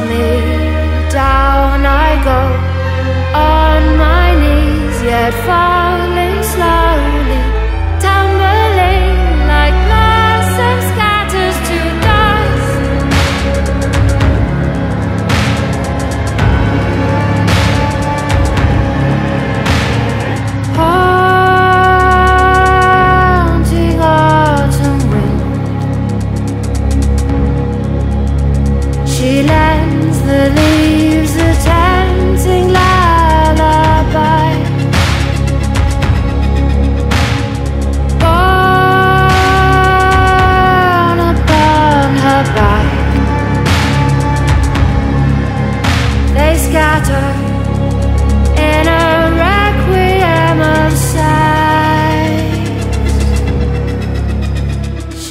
me,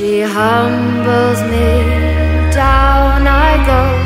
She humbles me, down I go